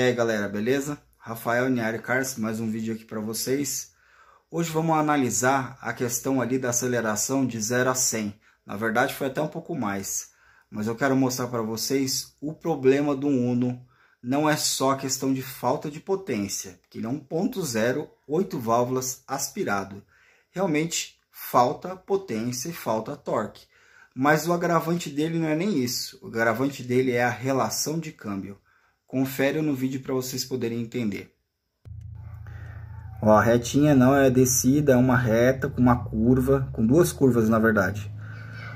aí galera, beleza? Rafael Niari Cars, mais um vídeo aqui para vocês. Hoje vamos analisar a questão ali da aceleração de 0 a 100. Na verdade foi até um pouco mais, mas eu quero mostrar para vocês o problema do Uno. Não é só questão de falta de potência, porque ele é 1.0, 8 válvulas aspirado. Realmente falta potência e falta torque. Mas o agravante dele não é nem isso. O agravante dele é a relação de câmbio. Confere no vídeo para vocês poderem entender. Ó, a retinha não é descida, é uma reta com uma curva, com duas curvas na verdade.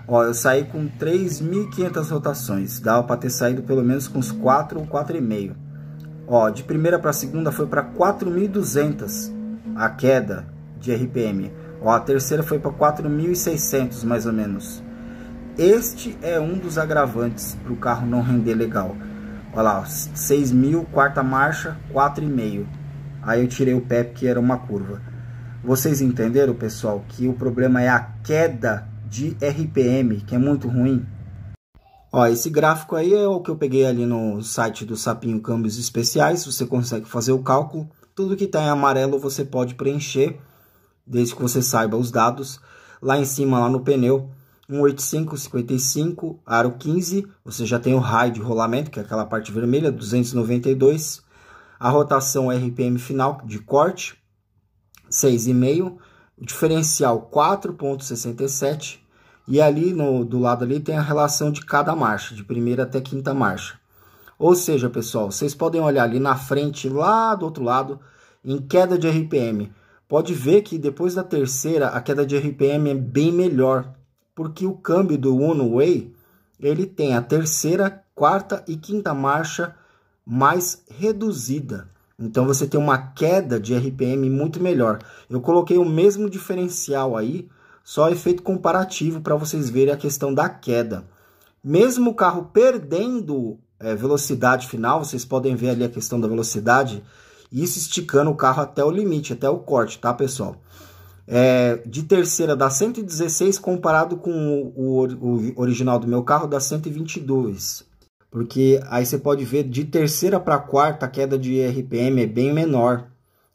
Ó, eu saí com 3.500 rotações, dava para ter saído pelo menos com uns 4 ou 4,5. Ó, de primeira para segunda foi para 4.200 a queda de RPM. Ó, a terceira foi para 4.600 mais ou menos. Este é um dos agravantes para o carro não render legal. Olha lá, 6 mil, quarta marcha, 4,5. Aí eu tirei o pé porque era uma curva. Vocês entenderam, pessoal, que o problema é a queda de RPM, que é muito ruim? Ó, esse gráfico aí é o que eu peguei ali no site do Sapinho Câmbios Especiais. Você consegue fazer o cálculo. Tudo que está em amarelo você pode preencher, desde que você saiba os dados. Lá em cima, lá no pneu, 18555, aro 15, você já tem o raio de rolamento, que é aquela parte vermelha, 292. A rotação RPM final de corte, 6,5. O diferencial 4,67. E ali no, do lado ali tem a relação de cada marcha, de primeira até quinta marcha. Ou seja, pessoal, vocês podem olhar ali na frente, lá do outro lado, em queda de RPM. Pode ver que depois da terceira, a queda de RPM é bem melhor porque o câmbio do Uno Way ele tem a terceira, quarta e quinta marcha mais reduzida. Então você tem uma queda de RPM muito melhor. Eu coloquei o mesmo diferencial aí, só efeito comparativo para vocês verem a questão da queda. Mesmo o carro perdendo é, velocidade final, vocês podem ver ali a questão da velocidade, isso esticando o carro até o limite, até o corte, tá pessoal? É, de terceira dá 116 comparado com o, o, original do meu carro dá 122. Porque aí você pode ver de terceira para quarta a queda de RPM é bem menor,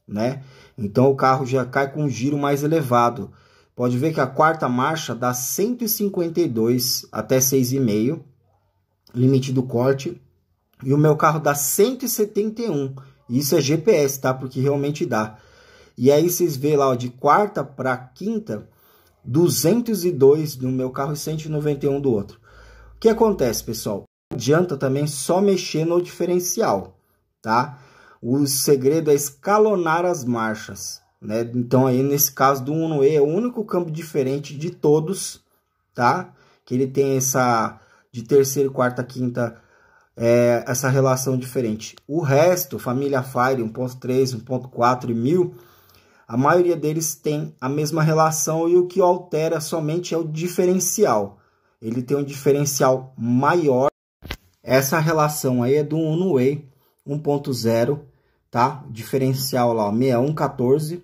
né? Então o carro já cai com um giro mais elevado. Pode ver que a quarta marcha dá 152 até 6,5, limite do corte. E o meu carro dá 171. Isso é GPS, tá? Porque realmente dá. E aí vocês vê lá, ó, de quarta para quinta, 202 no meu carro e 191 do outro. O que acontece, pessoal? Adianta também só mexer no diferencial, tá? O segredo é escalonar as marchas, né? Então aí nesse caso do Uno E é o único câmbio diferente de todos, tá? Que ele tem essa de terceira, quarta, quinta é, essa relação diferente. O resto, família Fire 1.3, 1.4 e 1000 a maioria deles tem a mesma relação e o que altera somente é o diferencial. Ele tem um diferencial maior. Essa relação aí é do Uno Way 1.0, tá? Diferencial lá, 6114,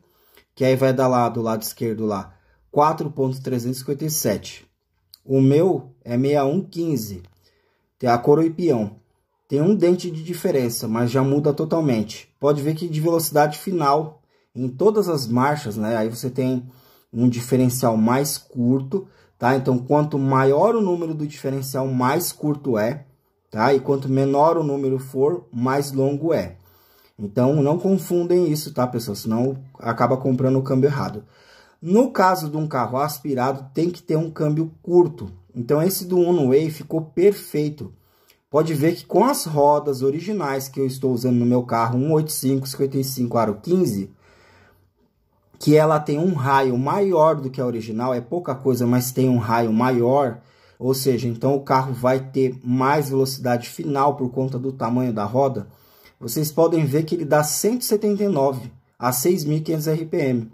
que aí vai dar lá do lado esquerdo lá 4.357. O meu é 6115. Tem a coroa e peão. Tem um dente de diferença, mas já muda totalmente. Pode ver que de velocidade final em todas as marchas, né? Aí você tem um diferencial mais curto, tá? Então, quanto maior o número do diferencial, mais curto é, tá? E quanto menor o número for, mais longo é. Então, não confundem isso, tá, pessoal? Senão acaba comprando o câmbio errado. No caso de um carro aspirado, tem que ter um câmbio curto. Então, esse do Uno Way ficou perfeito. Pode ver que com as rodas originais que eu estou usando no meu carro, 185 55 aro 15, que ela tem um raio maior do que a original, é pouca coisa, mas tem um raio maior, ou seja, então o carro vai ter mais velocidade final por conta do tamanho da roda, vocês podem ver que ele dá 179 a 6.500 RPM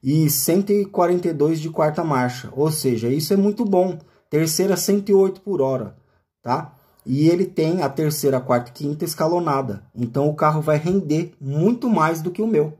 e 142 de quarta marcha, ou seja, isso é muito bom. Terceira 108 por hora, tá? E ele tem a terceira, quarta e quinta escalonada. Então o carro vai render muito mais do que o meu.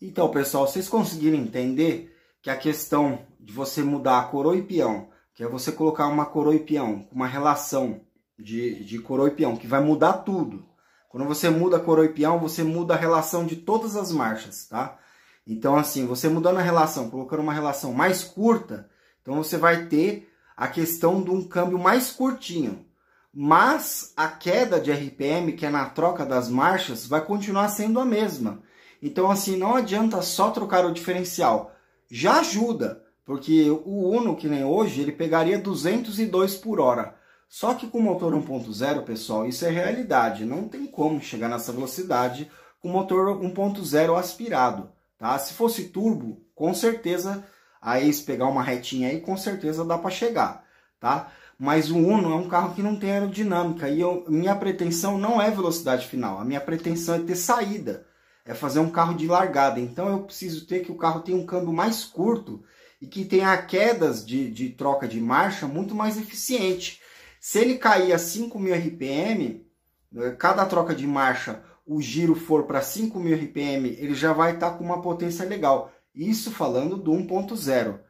Então, pessoal, vocês conseguiram entender que a questão de você mudar a coroa e peão, que é você colocar uma coroa e peão uma relação de, de coroa e peão, que vai mudar tudo. Quando você muda coroa e peão, você muda a relação de todas as marchas, tá? Então, assim, você mudando a relação, colocando uma relação mais curta, então você vai ter a questão de um câmbio mais curtinho. Mas a queda de RPM, que é na troca das marchas, vai continuar sendo a mesma. Então, assim, não adianta só trocar o diferencial. Já ajuda, porque o Uno, que nem hoje, ele pegaria 202 por hora. Só que com motor 1.0, pessoal, isso é realidade. Não tem como chegar nessa velocidade com motor 1.0 aspirado. Tá? Se fosse turbo, com certeza, aí se pegar uma retinha aí, com certeza dá para chegar. Tá? Mas o Uno é um carro que não tem aerodinâmica e eu, minha pretensão não é velocidade final. A minha pretensão é ter saída, é fazer um carro de largada. Então eu preciso ter que o carro tenha um câmbio mais curto e que tenha quedas de, de troca de marcha muito mais eficiente. Se ele cair a 5.000 RPM, né, cada troca de marcha o giro for para 5.000 RPM, ele já vai estar tá com uma potência legal. Isso falando do 1.0.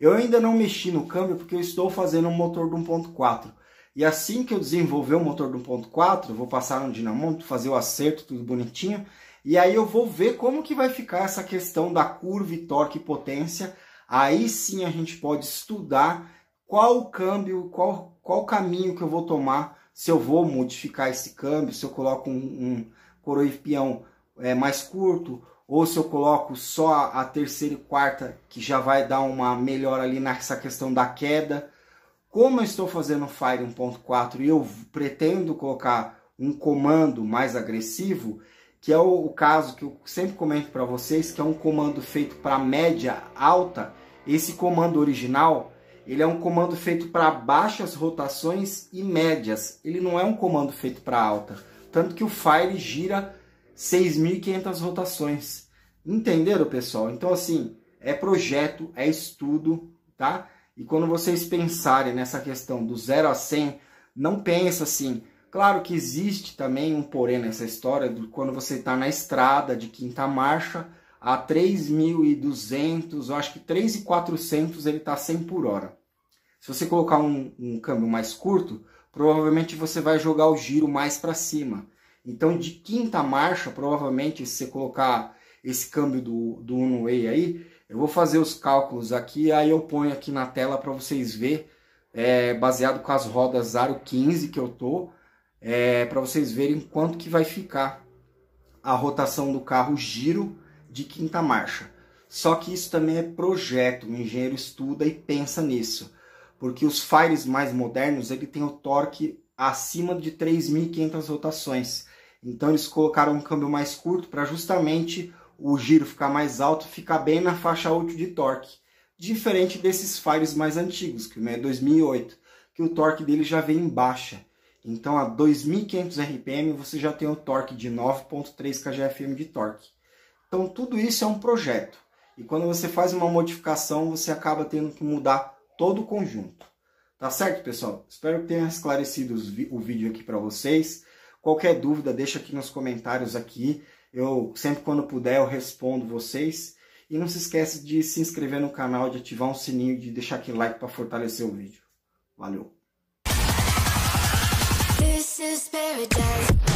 Eu ainda não mexi no câmbio porque eu estou fazendo um motor do 1.4. E assim que eu desenvolver o motor do 1.4, vou passar no dinamômetro, fazer o acerto, tudo bonitinho. E aí eu vou ver como que vai ficar essa questão da curva, torque e potência. Aí sim a gente pode estudar qual o câmbio, qual, qual o caminho que eu vou tomar, se eu vou modificar esse câmbio, se eu coloco um, um coroa e peão é, mais curto, ou se eu coloco só a, terceira e quarta, que já vai dar uma melhor ali nessa questão da queda. Como eu estou fazendo Fire 1.4 e eu pretendo colocar um comando mais agressivo, que é o, o caso que eu sempre comento para vocês, que é um comando feito para média alta, esse comando original ele é um comando feito para baixas rotações e médias. Ele não é um comando feito para alta. Tanto que o Fire gira 6.500 rotações. Entenderam, pessoal? Então, assim, é projeto, é estudo, tá? E quando vocês pensarem nessa questão do 0 a 100, não pensa assim. Claro que existe também um porém nessa história, de quando você está na estrada de quinta marcha, a 3.200, eu acho que 3.400 ele está 100 por hora. Se você colocar um, um câmbio mais curto, provavelmente você vai jogar o giro mais para cima. Então, de quinta marcha, provavelmente, se você colocar esse câmbio do, do Uno Way aí, eu vou fazer os cálculos aqui, aí eu ponho aqui na tela para vocês verem, é, baseado com as rodas Aro 15 que eu tô, é, para vocês verem quanto que vai ficar a rotação do carro giro de quinta marcha. Só que isso também é projeto, o engenheiro estuda e pensa nisso porque os Fires mais modernos ele tem o torque acima de 3.500 rotações. Então eles colocaram um câmbio mais curto para justamente o giro ficar mais alto, ficar bem na faixa útil de torque. Diferente desses Fires mais antigos, que é 2008, que o torque dele já vem em baixa. Então a 2.500 RPM você já tem o torque de 9.3 kgfm de torque. Então tudo isso é um projeto. E quando você faz uma modificação, você acaba tendo que mudar todo o conjunto. Tá certo, pessoal? Espero que tenha esclarecido o vídeo aqui para vocês. Qualquer dúvida, deixa aqui nos comentários aqui. Eu sempre quando puder eu respondo vocês. E não se esquece de se inscrever no canal, de ativar um sininho, de deixar aquele like para fortalecer o vídeo. Valeu! This is paradise.